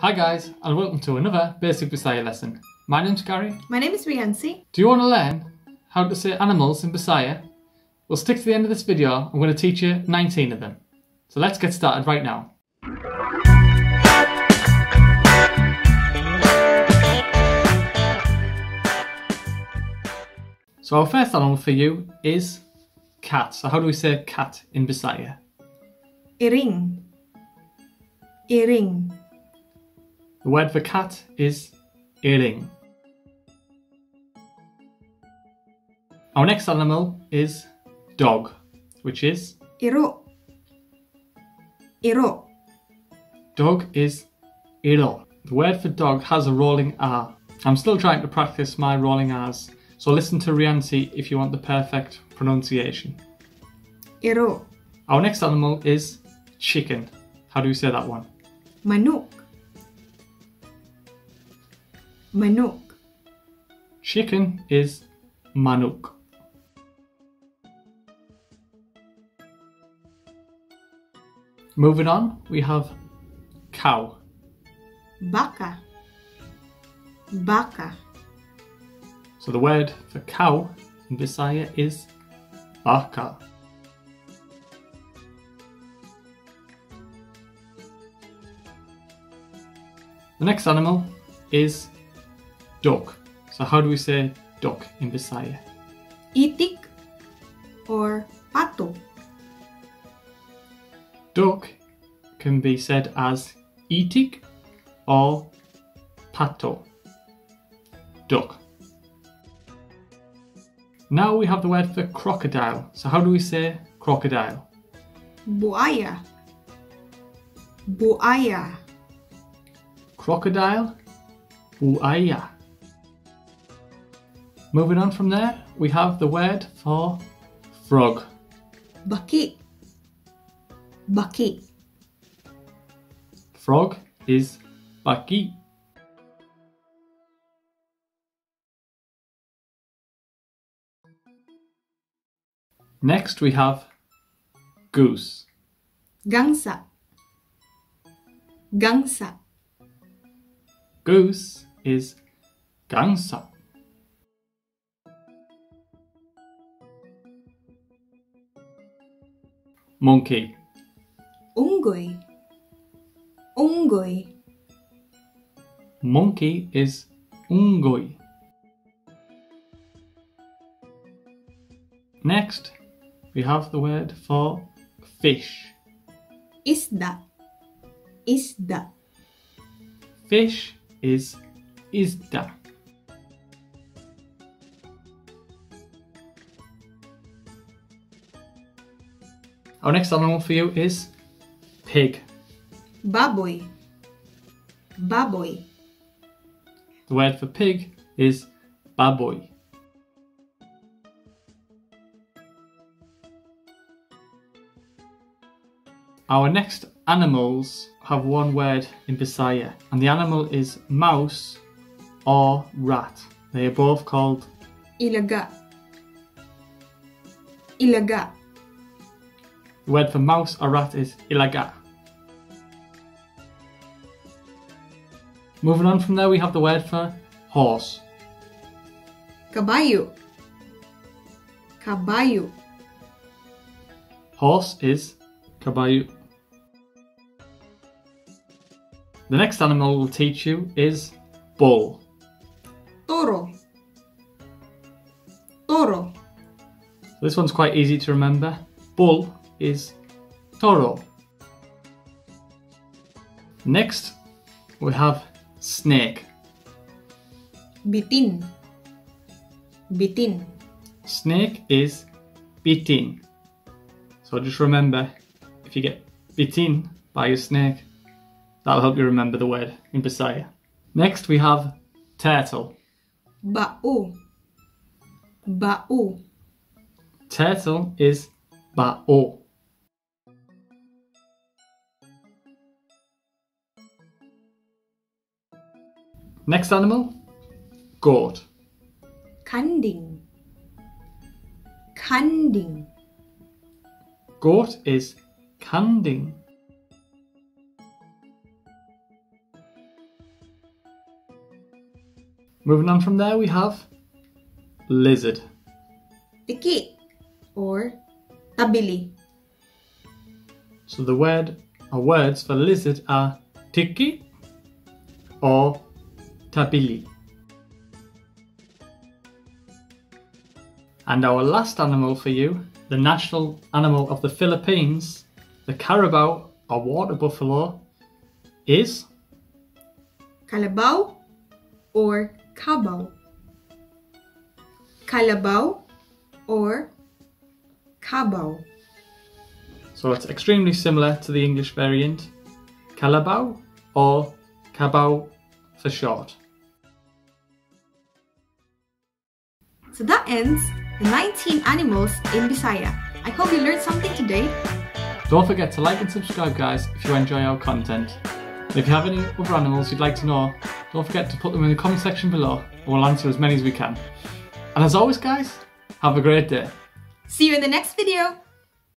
Hi guys, and welcome to another Basic Bisaya lesson. My name's Gary. My name is Reancy. Do you want to learn how to say animals in Bisaya? Well, stick to the end of this video. I'm going to teach you 19 of them. So let's get started right now. So our first animal for you is cat. So how do we say cat in Bisaya? Iring. Iring. The word for cat is iring. Our next animal is dog, which is Iro. Iro. dog is iro. The word for dog has a rolling R. I'm still trying to practice my rolling R's, so listen to Reancy if you want the perfect pronunciation. Iro. Our next animal is chicken. How do you say that one? Manok. Manok. Chicken is manuk. Moving on, we have cow. Baka. Baka. So the word for cow in Bisaya is baka. The next animal is duck. So how do we say duck in Bisaya? Itik or pato. Duck can be said as itik or pato. Duck. Now we have the word for crocodile. So how do we say crocodile? Buaya. Buaya. Crocodile, buaya. Moving on from there, we have the word for frog. Baki. Baki. Frog is baki. Next we have goose. Gangsa. Gangsa. Goose is gangsa. Monkey. Unggoy. Unggoy. Monkey is ungoi. Next, we have the word for fish. Isda. Isda. Fish is isda. Our next animal for you is pig. Baboy. Baboy. The word for pig is baboy. Our next animals have one word in Bisaya, and the animal is mouse or rat. They are both called Ilaga. Ilaga. The word for mouse or rat is ilaga. Moving on from there, we have the word for horse. Kabayo. Kabayo. Horse is kabayu. The next animal we'll teach you is bull. Toro. Toro. This one's quite easy to remember. Bull is toro. Next, we have snake. Bitin. Bitin. Snake is bitin. So just remember, if you get bitin by a snake, that'll help you remember the word in Bisaya. Next, we have turtle. Bau. Bau. Turtle is ba'o. Next animal, goat. Kanding. Kanding. Goat is kanding. Moving on from there, we have lizard. Tiki or tabili. So the word or words for lizard are tiki or tabili. And our last animal for you, the national animal of the Philippines, the carabao or water buffalo, is Kalabaw or kabaw. Kalabaw or kabaw. so it's extremely similar to the English variant, calabao or cabao for short. So that ends the 19 animals in Bisaya. I hope you learned something today. Don't forget to like and subscribe, guys, if you enjoy our content. And if you have any other animals you'd like to know, don't forget to put them in the comment section below, and we'll answer as many as we can. And as always, guys, have a great day. See you in the next video.